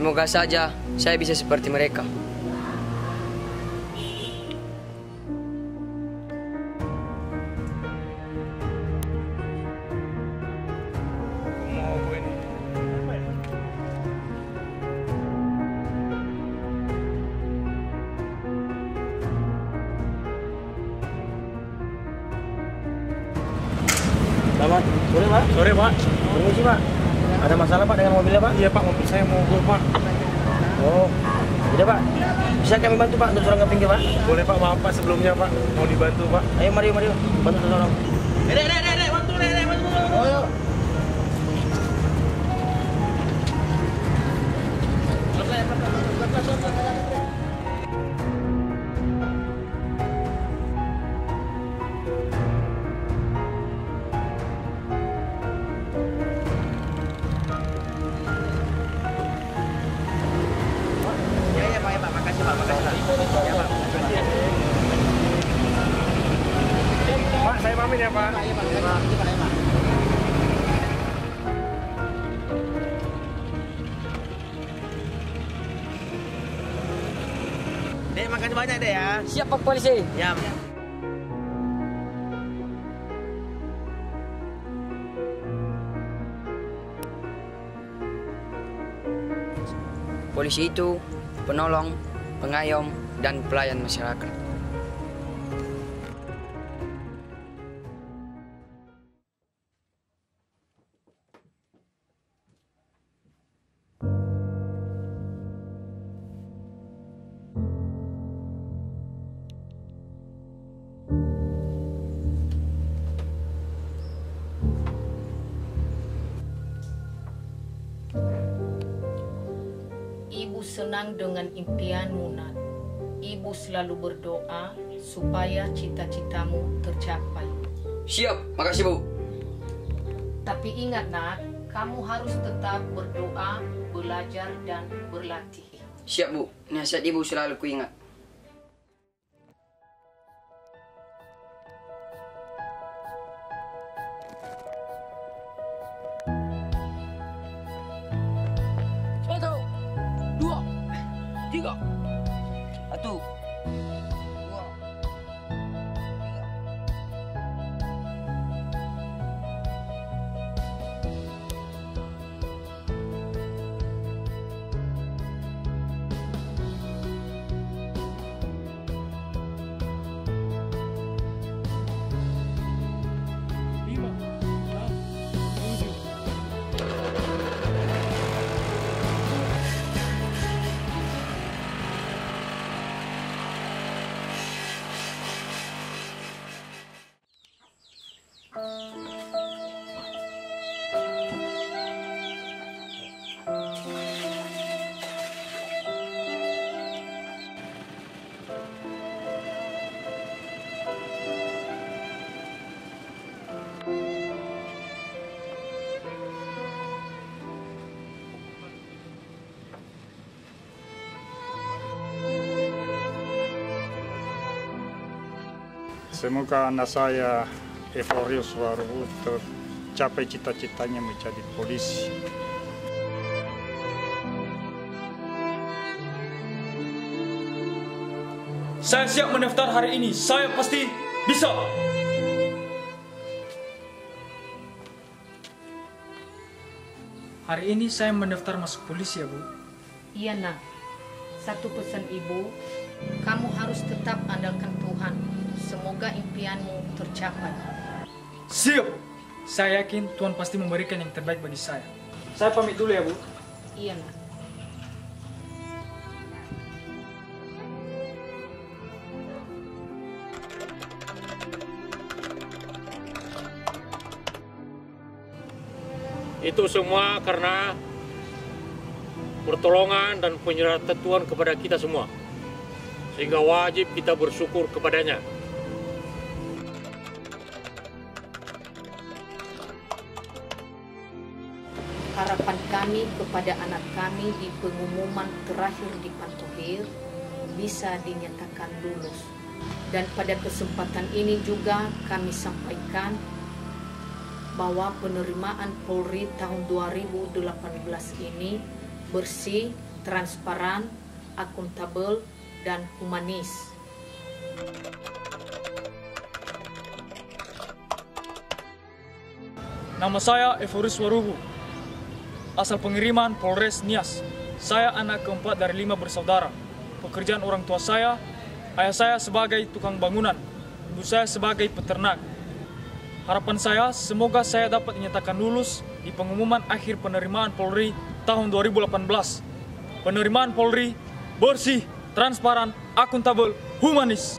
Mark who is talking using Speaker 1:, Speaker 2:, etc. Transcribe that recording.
Speaker 1: Semoga saja saya bisa seperti mereka.
Speaker 2: Selamat sore pak.
Speaker 3: Sore pak.
Speaker 2: Permisi pak. Ada masalah pak dengan mobilnya pak?
Speaker 3: Iya pak mobil saya mogok pak.
Speaker 2: Oh, tidak pak. Bisa kami bantu pak untuk turun ke pinggir pak?
Speaker 3: Boleh pak maaf pak sebelumnya pak mau dibantu pak.
Speaker 2: Ayo mari mari bantu tolong. Dek dek dek dek bantu dek dek bantu. Oh, yuk. Pak makasih pak. Ya pak.
Speaker 3: Pak saya pamit ya pak.
Speaker 2: Dek makasih banyak dek ya.
Speaker 1: Siap Pak Polisi.
Speaker 2: Ya.
Speaker 1: Polisi itu penolong, pengayom, dan pelayan masyarakat.
Speaker 4: Senang dengan impianmu, Nat. Ibu selalu berdoa supaya cita-citamu tercapai.
Speaker 1: Siap, makasih Bu.
Speaker 4: Tapi ingat, Nat, kamu harus tetap berdoa, belajar, dan berlatih.
Speaker 1: Siap Bu, nasihat Ibu selalu kuingat.
Speaker 5: Semoga anak saya Evorius Waru tercapai cita-citanya menjadi polisi.
Speaker 3: Saya siap mendaftar hari ini. Saya pasti bisa.
Speaker 6: Hari ini saya mendaftar masuk polisi ya Bu.
Speaker 4: Iya, Nat. Satu pesan ibu, kamu harus tetap andalkan Tuhan. Semoga impianmu tercapai.
Speaker 6: Siap. Saya yakin Tuhan pasti memberikan yang terbaik bagi saya. Saya pamit dulu ya Bu.
Speaker 4: Iya, Nat.
Speaker 7: Itu semua karena pertolongan dan penyertaan Tuhan kepada kita semua. Sehingga wajib kita bersyukur kepadanya.
Speaker 4: Kami kepada anak kami di pengumuman terakhir di Pantohir bisa dinyatakan lulus. Dan pada kesempatan ini juga kami sampaikan bahwa penerimaan Polri tahun 2018 ini bersih, transparan, akuntabel, dan humanis.
Speaker 6: Nama saya Evoris Warubu, asal pengiriman Polres Nias. Saya anak keempat dari lima bersaudara. Pekerjaan orang tua saya, ayah saya sebagai tukang bangunan, ibu saya sebagai peternak. Harapan saya, semoga saya dapat dinyatakan lulus di pengumuman akhir penerimaan Polri tahun 2018. Penerimaan Polri bersih, transparan, akuntabel, humanis.